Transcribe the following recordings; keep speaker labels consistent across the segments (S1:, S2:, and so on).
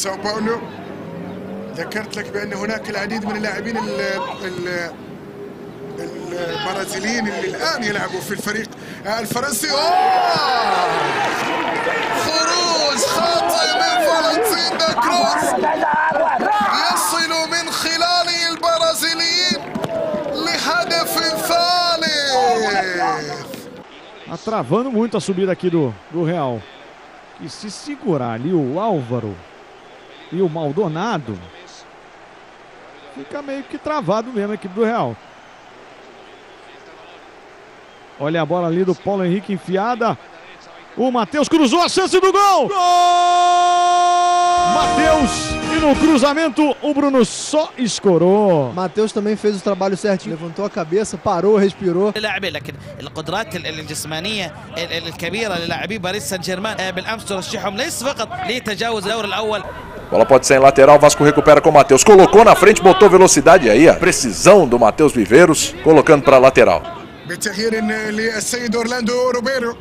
S1: ساو باولو ذكرت لك بأن هناك العديد من اللاعبين ال- ال- البرازيليين اللي الآن يلعبوا في الفريق الفرنسي! خروج خاطئ من فالنتين دا كروز يصل من خلاله البرازيليين لهدف ثالث
S2: Tá travando muito a subida aqui do, do Real. E se segurar ali o Álvaro e o Maldonado, fica meio que travado mesmo a equipe do Real. Olha a bola ali do Paulo Henrique enfiada. O Matheus cruzou a chance do gol! Gol! Matheus! E no cruzamento o Bruno só escorou.
S3: Matheus também fez o trabalho certinho, levantou a cabeça, parou, respirou.
S4: لاعبين لكن القدرات ال- الجسمانيه ال- ال- الكبيره للاعبي باريس سان جيرمان آه، بالامس ترشحهم ليس فقط لتجاوز الدور الاول
S5: Bola pode ser em lateral, Vasco recupera com o Matheus. Colocou na frente, botou velocidade aí, a precisão do Matheus Viveiros, colocando para lateral.
S1: بتغيير للسيد اورلاندو روبيرو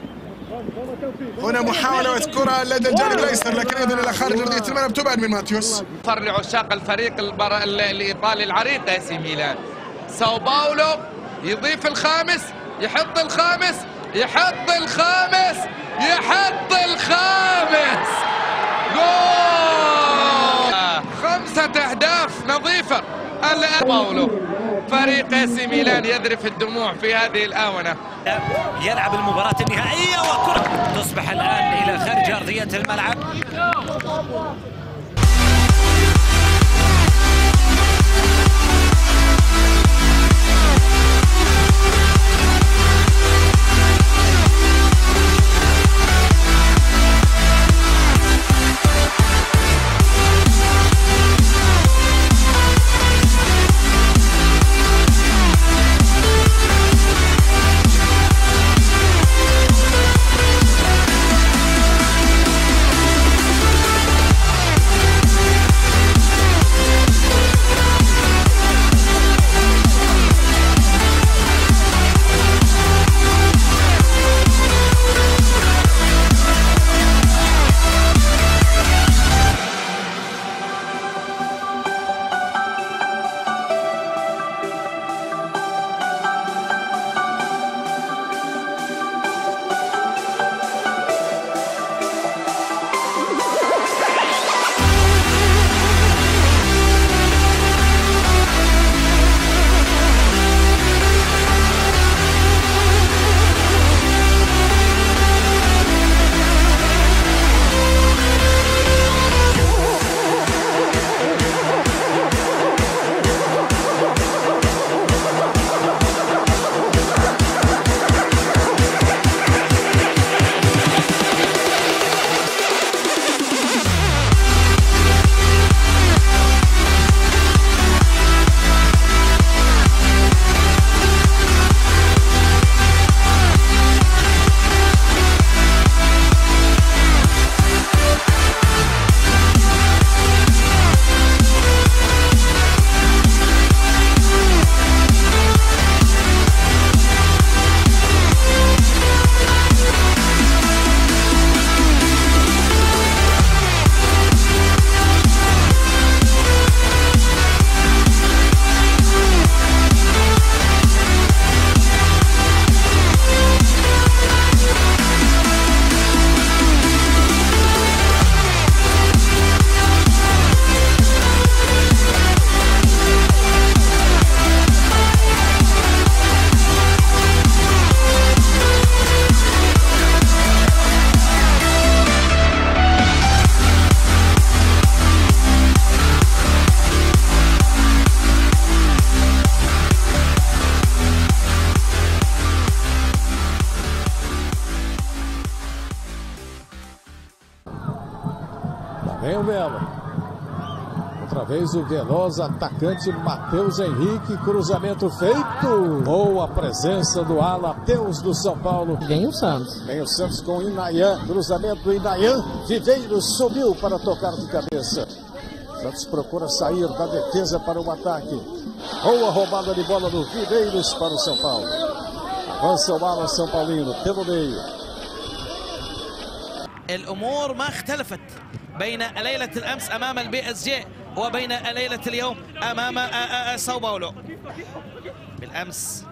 S1: هنا محاولة كرة لدى الجانب الايسر لكن ايضا الى خارج ارضية الملعب تبعد من ماتيوس
S6: فر لعشاق الفريق البر... ال- الايطالي العريق اي سي ميلان ساو باولو يضيف الخامس يحط الخامس يحط الخامس يحط الخامس جول خمسة أهداف نظيفة. الآن باولو فريق سي ميلان يذرف الدموع في هذه الآونة.
S7: يلعب المباراة النهائية وكرة تصبح الآن إلى خارج أرضية الملعب.
S8: Melo. Outra vez o veloz atacante Matheus Henrique. Cruzamento feito. Boa presença do ala Teus do São Paulo.
S3: Vem o Santos.
S8: Vem o Santos com Inayan. Cruzamento do Inayan. Viveiros subiu para tocar de cabeça. Santos procura sair da defesa para o ataque. Boa roubada de bola do Viveiros para o São Paulo. Avança o ala São Paulino pelo meio.
S4: الامور ما اختلفت بين ليلة الأمس أمام البي اس جي وبين ليلة اليوم أمام ساو باولو. بالأمس